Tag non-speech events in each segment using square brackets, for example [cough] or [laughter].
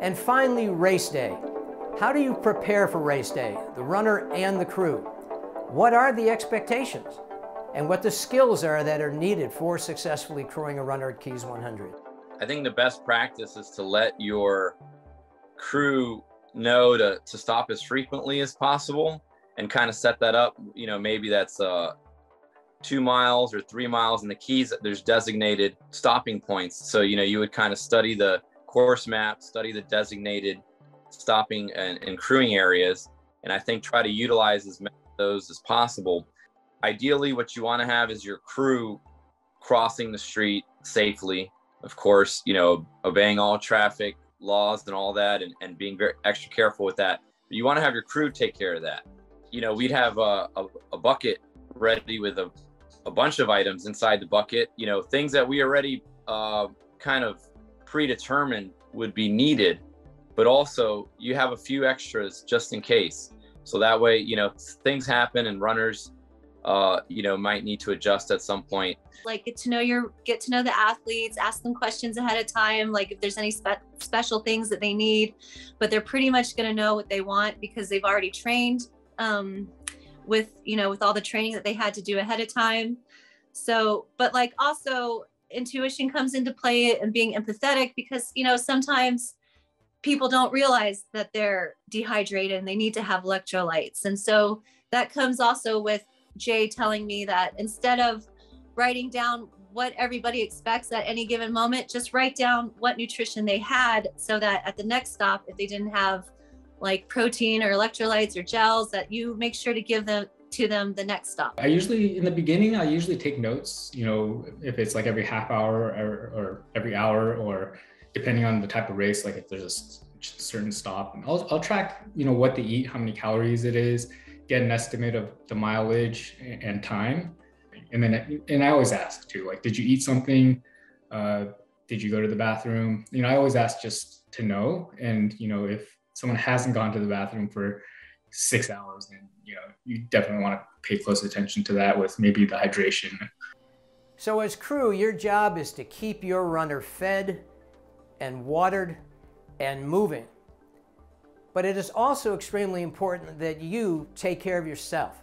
And finally, race day. How do you prepare for race day, the runner and the crew? What are the expectations? And what the skills are that are needed for successfully crewing a runner at Keys 100? I think the best practice is to let your crew know to, to stop as frequently as possible and kind of set that up. You know, maybe that's uh, two miles or three miles in the Keys. There's designated stopping points. So, you know, you would kind of study the course map, study the designated stopping and, and crewing areas. And I think try to utilize as many of those as possible. Ideally, what you want to have is your crew crossing the street safely. Of course, you know, obeying all traffic laws and all that and, and being very extra careful with that. But you want to have your crew take care of that. You know, we'd have a, a, a bucket ready with a, a bunch of items inside the bucket, you know, things that we already uh, kind of predetermined would be needed, but also you have a few extras just in case. So that way, you know, things happen and runners, uh, you know, might need to adjust at some point. Like get to know your, get to know the athletes, ask them questions ahead of time, like if there's any spe- special things that they need, but they're pretty much going to know what they want because they've already trained um, with, you know, with all the training that they had to do ahead of time. So, but like also intuition comes into play and being empathetic because, you know, sometimes people don't realize that they're dehydrated and they need to have electrolytes. And so that comes also with Jay telling me that instead of writing down what everybody expects at any given moment, just write down what nutrition they had so that at the next stop, if they didn't have like protein or electrolytes or gels, that you make sure to give them to them the next stop. I usually, in the beginning, I usually take notes, you know, if it's like every half hour or, or every hour, or depending on the type of race, like if there's a certain stop, and I'll, I'll track, you know, what they eat, how many calories it is, get an estimate of the mileage and time. And then, and I always ask too, like, did you eat something? Uh, did you go to the bathroom? You know, I always ask just to know. And, you know, if someone hasn't gone to the bathroom for six hours, then, you know, you definitely want to pay close attention to that with maybe the hydration. So as crew, your job is to keep your runner fed and watered and moving. But it is also extremely important that you take care of yourself.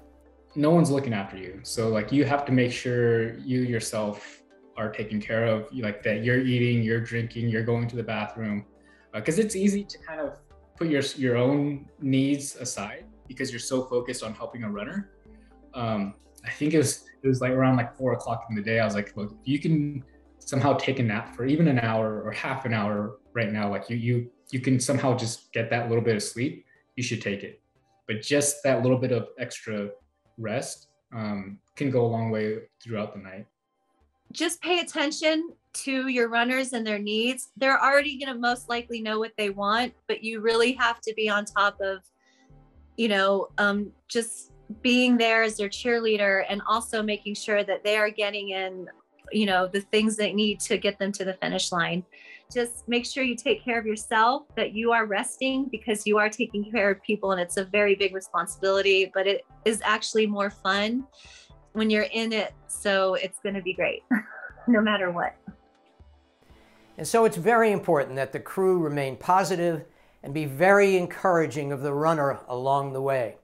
No one's looking after you. So like you have to make sure you yourself are taken care of, like that you're eating, you're drinking, you're going to the bathroom. Because uh, it's easy to kind of put your, your own needs aside because you're so focused on helping a runner. Um, I think it was, it was like around like four o'clock in the day. I was like, look, you can somehow take a nap for even an hour or half an hour right now, like you, you you can somehow just get that little bit of sleep, you should take it. But just that little bit of extra rest um, can go a long way throughout the night. Just pay attention to your runners and their needs. They're already going to most likely know what they want, but you really have to be on top of, you know, um, just being there as their cheerleader and also making sure that they are getting in, you know, the things they need to get them to the finish line just make sure you take care of yourself, that you are resting because you are taking care of people and it's a very big responsibility, but it is actually more fun when you're in it. So it's going to be great [laughs] no matter what. And so it's very important that the crew remain positive and be very encouraging of the runner along the way.